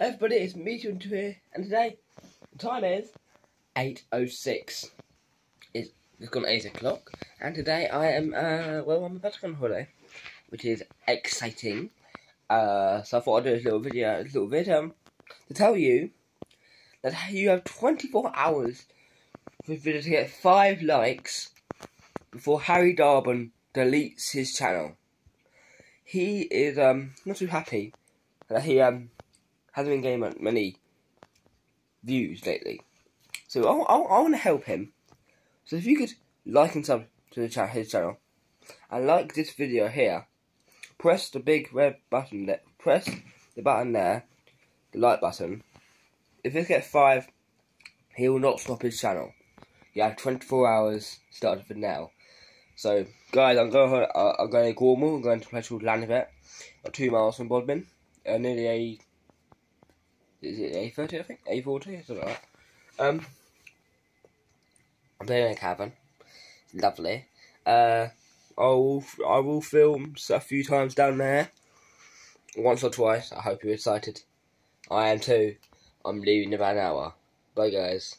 Everybody, it's me to here, and today the time is eight oh six. It's it's gone eight o'clock, and today I am uh well I'm about to go on holiday, which is exciting. Uh, so I thought I'd do this little video, this little video to tell you that you have twenty four hours for this video to get five likes before Harry Darbon deletes his channel. He is um not too happy that he um hasn't been getting many views lately. So I, I, I want to help him. So if you could like and sub to the channel, his channel, and like this video here, press the big red button there. Press the button there, the like button. If this gets five, he will not stop his channel. You have 24 hours started from now. So, guys, I'm going. I'm going to Cornwall. I'm going to a place called Llanfair, two miles from Bodmin, uh, nearly a is it A thirty? I think A forty, something like. Um, I'm playing in a cavern. Lovely. Uh, I will I will film a few times down there. Once or twice. I hope you're excited. I am too. I'm leaving in about an hour. Bye, guys.